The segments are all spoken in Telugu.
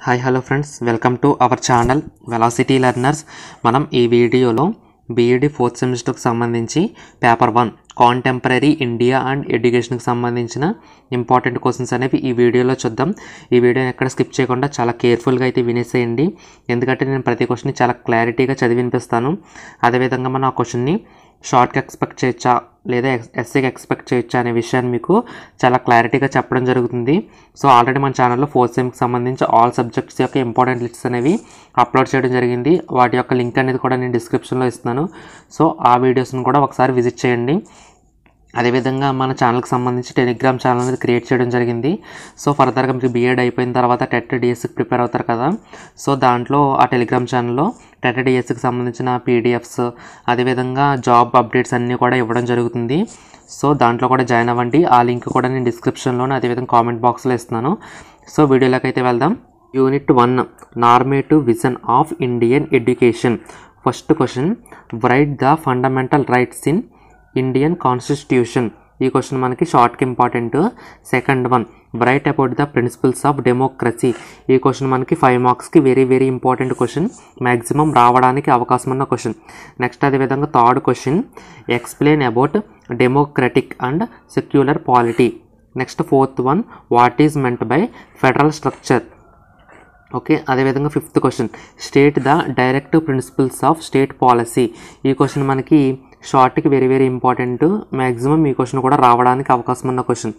Hi hello friends welcome to our channel velocity learners మనం ఈ వీడియోలో బీఈడి ఫోర్త్ సెమిస్టర్కి సంబంధించి paper one contemporary India and ఎడ్యుకేషన్కి సంబంధించిన ఇంపార్టెంట్ క్వశ్చన్స్ అనేవి ఈ వీడియోలో చూద్దాం. ఈ వీడియోని ఎక్కడ స్కిప్ చేయకుండా చాలా కేర్ఫుల్గా అయితే వినేసేయండి. ఎందుకంటే నేను ప్రతి క్వశ్చన్ని చాలా క్లారిటీగా చదివి వినిపిస్తాను అదేవిధంగా మనం ఆ క్వశ్చన్ని షార్ట్కి ఎక్స్పెక్ట్ చేయొచ్చా? లేదా ఎస్సీకి ఎక్స్పెక్ట్ చేయొచ్చా అనే విషయాన్ని మీకు చాలా క్లారిటీగా చెప్పడం జరుగుతుంది. సో ఆల్రెడీ మన ఛానల్లో ఫోర్త్ సెమ్కి సంబంధించి ఆల్ సబ్జెక్ట్స్ యొక్క ఇంపార్టెంట్ లిస్ట్ అనేవి అప్లోడ్ చేయడం జరిగింది. వాటి యొక్క లింక్ అనేది కూడా నేను డిస్క్రిప్షన్లో ఇస్తున్నాను. సో ఆ వీడియోస్ని కూడా ఒకసారి విజిట్ చేయండి. అదేవిధంగా మన ఛానల్కి సంబంధించి టెలిగ్రామ్ ఛానల్ అనేది క్రియేట్ చేయడం జరిగింది. సో ఫర్దర్గా మీకు బీఎడ్ అయిపోయిన తర్వాత టెట్ డిఎస్సికి ప్రిపేర్ అవుతారు కదా. సో దాంట్లో ఆ టెలిగ్రామ్ ఛానల్లో టెట్ డిఎస్సికి సంబంధించిన పీడిఎఫ్స్ అదేవిధంగా జాబ్ అప్డేట్స్ అన్నీ కూడా ఇవ్వడం జరుగుతుంది. సో దాంట్లో కూడా జాయిన్ అవ్వండి. ఆ లింక్ కూడా నేను డిస్క్రిప్షన్లోనే అదేవిధంగా కామెంట్ బాక్స్లో ఇస్తున్నాను. సో వీడియోలోకి అయితే వెళ్దాం. Unit one normative vision of Indian education first question write the fundamental rights in Indian constitution ఈ క్వశ్చన్ మనకి షార్ట్కి important second one write about the principles of democracy ఈ క్వశ్చన్ మనకి ఫైవ్ మార్క్స్కి very very important question maximum రావడానికి అవకాశం ఉన్న క్వశ్చన్ నెక్స్ట్ అదేవిధంగా third question explain about democratic and secular polity next fourth one what is meant by federal structure okay అదేవిధంగా fifth question state the directive principles of state policy ఈ క్వశ్చన్ మనకి షార్ట్కి వెరీ వెరీ ఇంపార్టెంట్ మ్యాక్సిమం ఈ క్వశ్చన్ కూడా రావడానికి అవకాశం ఉన్న క్వశ్చన్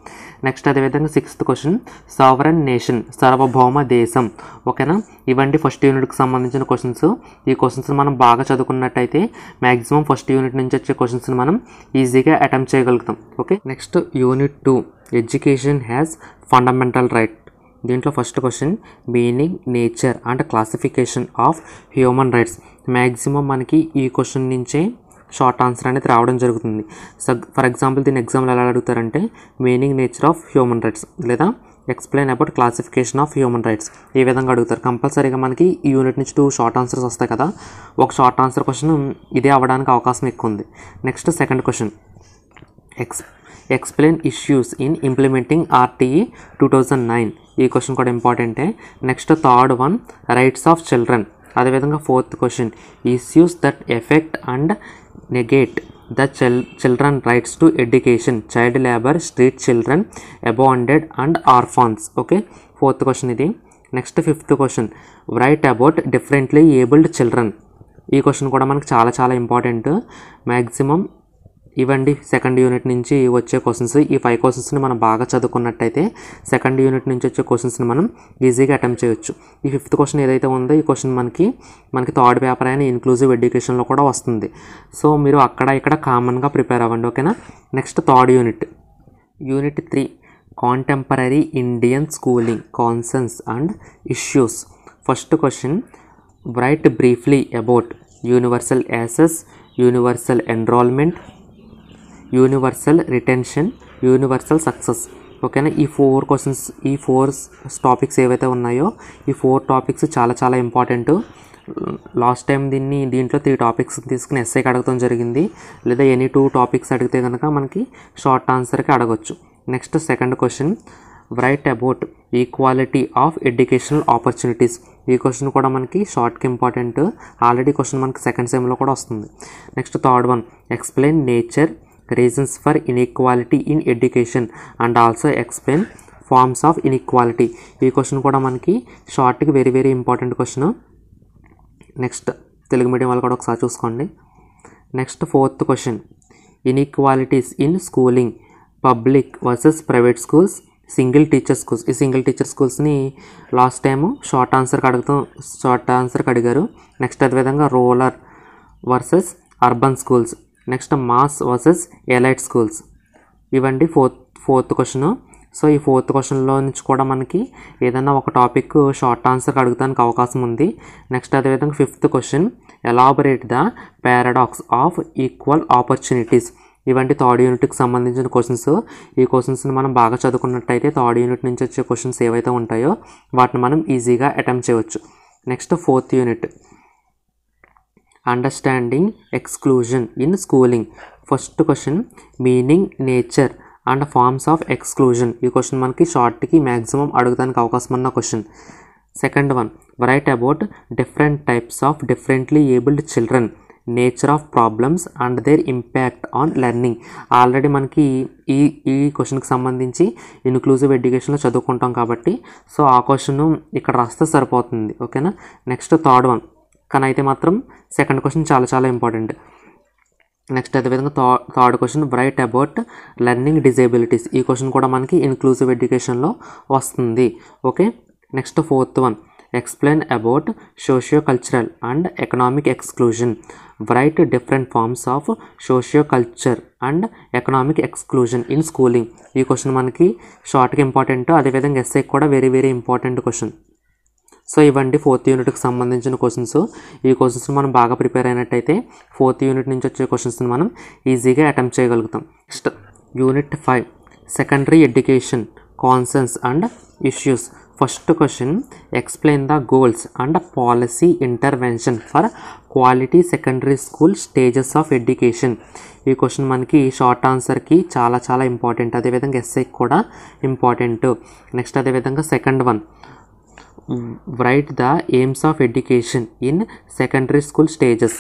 నెక్స్ట్ అదేవిధంగా సిక్స్త్ క్వశ్చన్ సావరన్ నేషన్ సార్వభౌమ దేశం. ఓకేనా ఇవండి ఫస్ట్ యూనిట్కి సంబంధించిన క్వశ్చన్స్ ఈ క్వశ్చన్స్ మనం బాగా చదువుకున్నట్టయితే మ్యాక్సిమం ఫస్ట్ యూనిట్ నుంచి వచ్చే క్వశ్చన్స్ని మనం ఈజీగా అటెంప్ట్ చేయగలుగుతాం. Okay next unit two education has fundamental right దీంట్లో first question meaning nature and classification of human rights maximum మనకి ఈ క్వశ్చన్ నుంచే షార్ట్ ఆన్సర్ అనేది రావడం జరుగుతుంది. సగ్ ఫర్ ఎగ్జాంపుల్ దీని ఎగ్జామ్లో ఎలా అడుగుతారంటే meaning nature of human rights లేదా explain about classification of human rights ఈ విధంగా అడుగుతారు. కంపల్సరీగా మనకి ఈ యూనిట్ నుంచి టూ షార్ట్ ఆన్సర్స్ వస్తాయి కదా. ఒక షార్ట్ ఆన్సర్ క్వశ్చన్ ఇదే అవ్వడానికి అవకాశం ఎక్కువ ఉంది. Next second question ex explain issues in implementing RTE two thousand nine ఈ క్వశ్చన్ కూడా ఇంపార్టెంటే next third one rights of children అదేవిధంగా fourth question issues that affect and negate the chil children rights to education child labour street children abandoned and orphans okay fourth question ఇది. Next fifth question write about differently abled children ఈ క్వశ్చన్ కూడా మనకు చాలా చాలా ఇంపార్టెంట్ మ్యాక్సిమం ఇవండి సెకండ్ యూనిట్ నుంచి వచ్చే క్వశ్చన్స్. ఈ ఫైవ్ క్వశ్చన్స్ని మనం బాగా చదువుకున్నట్టయితే సెకండ్ యూనిట్ నుంచి వచ్చే క్వశ్చన్స్ని మనం ఈజీగా అటెంప్ట్ చేయొచ్చు. ఈ ఫిఫ్త్ క్వశ్చన్ ఏదైతే ఉందో ఈ క్వశ్చన్ మనకి మనకి థర్డ్ పేపర్ అయిన ఇన్క్లూజివ్ ఎడ్యుకేషన్లో కూడా వస్తుంది. సో మీరు అక్కడ ఇక్కడ కామన్గా ప్రిపేర్ అవ్వండి ఓకేనా? Next third unit. Unit three. Contemporary Indian schooling concerns and issues first question write briefly about universal access universal enrolment universal retention universal success. ఓకేనా? ఈ ఫోర్ క్వశ్చన్స్ ఈ ఫోర్ టాపిక్స్ ఏవైతే ఉన్నాయో ఈ ఫోర్ టాపిక్స్ చాలా చాలా ఇంపార్టెంట్. లాస్ట్ టైం దీన్ని దీంట్లో త్రీ టాపిక్స్ తీసుకుని ఎస్ఐకి అడగడం జరిగింది. లేదా ఎనీ టూ టాపిక్స్ అడిగితే కనుక మనకి షార్ట్ ఆన్సర్కి అడగొచ్చు. Next second question. Write about equality of educational opportunities. ఈ క్వశ్చన్ కూడా మనకి షార్ట్కి ఇంపార్టెంట్. ఆల్రెడీ క్వశ్చన్ మనకి సెకండ్ సెమ్లో కూడా వస్తుంది. Next third one. Explain nature reasons for inequality in education and also explain forms of inequality ఈ క్వశ్చన్ కూడా మనకి షార్ట్కి very very important question next Telugu medium వాళ్ళు కూడా ఒకసారి చూసుకోండి. Next fourth question inequalities in schooling public versus private schools single teacher schools ఈ సింగిల్ టీచర్ స్కూల్స్ని లాస్ట్ టైము షార్ట్ ఆన్సర్కి అడుగుతాం షార్ట్ ఆన్సర్కి అడిగారు. నెక్స్ట్ అదేవిధంగా rural versus urban schools next mass versus elite schools. ఇవండి ఫోర్త్ ఫోర్త్ క్వశ్చన్. సో ఈ ఫోర్త్ క్వశ్చన్లో నుంచి కూడా మనకి ఏదైనా ఒక టాపిక్ షార్ట్ ఆన్సర్ అడుగుతానికి అవకాశం ఉంది. నెక్స్ట్ అదేవిధంగా fifth question. Elaborate the paradox of equal opportunities ఇవంటి third యూనిట్కి సంబంధించిన క్వశ్చన్స్. ఈ క్వశ్చన్స్ని మనం బాగా చదువుకున్నట్టయితే థర్డ్ యూనిట్ నుంచి వచ్చే క్వశ్చన్స్ ఏవైతే ఉంటాయో వాటిని మనం ఈజీగా అటెంప్ట్ చేయవచ్చు. Next fourth unit. Understanding exclusion in schooling first question meaning nature and forms of exclusion ఈ క్వశ్చన్ మనకి షార్ట్కి మ్యాక్సిమం అడగడానికి అవకాశం ఉన్న question second one write about different types of differently abled children nature of problems and their impact on learning already మనకి ఈ ఈ క్వశ్చన్కి సంబంధించి ఇన్క్లూజివ్ ఎడ్యుకేషన్లో చదువుకుంటాం కాబట్టి సో ఆ క్వశ్చన్ ఇక్కడ రాస్తే సరిపోతుంది. ఓకేనా నెక్స్ట్ థర్డ్ వన్ కానీ అయితే మాత్రం సెకండ్ క్వశ్చన్ చాలా చాలా ఇంపార్టెంట్ నెక్స్ట్ అదేవిధంగా థా third question write about learning disabilities ఈ క్వశ్చన్ కూడా మనకి ఇన్క్లూజివ్ ఎడ్యుకేషన్లో వస్తుంది. Okay next fourth one explain about socio cultural and economic exclusion write different forms of socio culture and economic exclusion in schooling ఈ క్వశ్చన్ మనకి షార్ట్గా ఇంపార్టెంట్ అదేవిధంగా ఎస్ఐకి కూడా very very important question so ఇవండి ఫోర్త్ యూనిట్కి సంబంధించిన క్వశ్చన్స్ ఈ క్వశ్చన్స్ మనం బాగా ప్రిపేర్ అయినట్టయితే ఫోర్త్ యూనిట్ నుంచి వచ్చే క్వశ్చన్స్ని మనం ఈజీగా అటెంప్ట్ చేయగలుగుతాం. Next unit five secondary education concerns and issues first question explain the goals and policy intervention for quality secondary school stages of education ఈ క్వశ్చన్ మనకి షార్ట్ ఆన్సర్కి చాలా చాలా ఇంపార్టెంట్ అదేవిధంగా ఎస్ఐకి కూడా ఇంపార్టెంట్ నెక్స్ట్ అదేవిధంగా second one write the aims of education in secondary school stages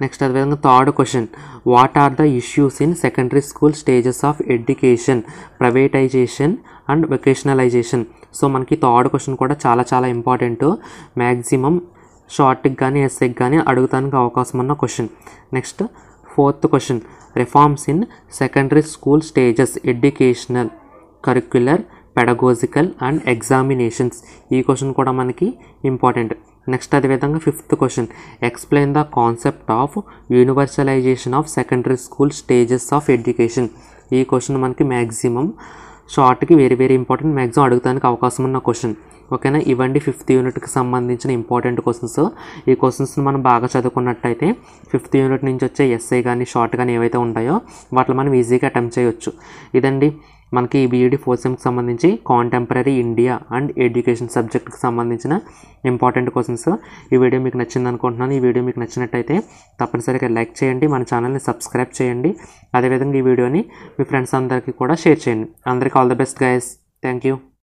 next అదేవిధంగా third question what are the issues in secondary school stages of education privatisation and vocationalisation so మనకి థర్డ్ క్వశ్చన్ కూడా చాలా చాలా ఇంపార్టెంట్ మ్యాక్సిమం షార్ట్కి కానీ ఎస్ఏకి కానీ అడుగుతానికి అవకాశం ఉన్న question next fourth question reforms in secondary school stages educational curricular pedagogical and examinations ఈ క్వశ్చన్ కూడా మనకి ఇంపార్టెంట్ నెక్స్ట్ అదేవిధంగా fifth question explain the concept of universalisation of secondary school stages of education ఈ క్వశ్చన్ మనకి మ్యాక్సిమం షార్ట్కి వెరీ వెరీ ఇంపార్టెంట్ మ్యాక్సిమం అడగడానికి అవకాశం ఉన్న క్వశ్చన్ ఓకేనా ఇవ్వండి ఫిఫ్త్ యూనిట్కి సంబంధించిన ఇంపార్టెంట్ క్వశ్చన్స్ ఈ క్వశ్చన్స్ని మనం బాగా చదువుకున్నట్టయితే ఫిఫ్త్ యూనిట్ నుంచి వచ్చే ఎస్ఐ కానీ షార్ట్ కానీ ఏవైతే ఉంటాయో వాటిలో మనం ఈజీగా అటెంప్ట్ చేయొచ్చు. ఇదండి మనకి బీఈడి ఫోర్త్ సెమ్కి సంబంధించి కాంటెంపరీ ఇండియా అండ్ ఎడ్యుకేషన్ సబ్జెక్ట్కి సంబంధించిన ఇంపార్టెంట్ క్వశ్చన్స్ ఈ వీడియో మీకు నచ్చింది అనుకుంటున్నాను. ఈ వీడియో మీకు నచ్చినట్టయితే తప్పనిసరిగా లైక్ చేయండి మన ఛానల్ని సబ్స్క్రైబ్ చేయండి. అదేవిధంగా ఈ వీడియోని మీ ఫ్రెండ్స్ అందరికీ కూడా షేర్ చేయండి. అందరికీ all the best guys thank you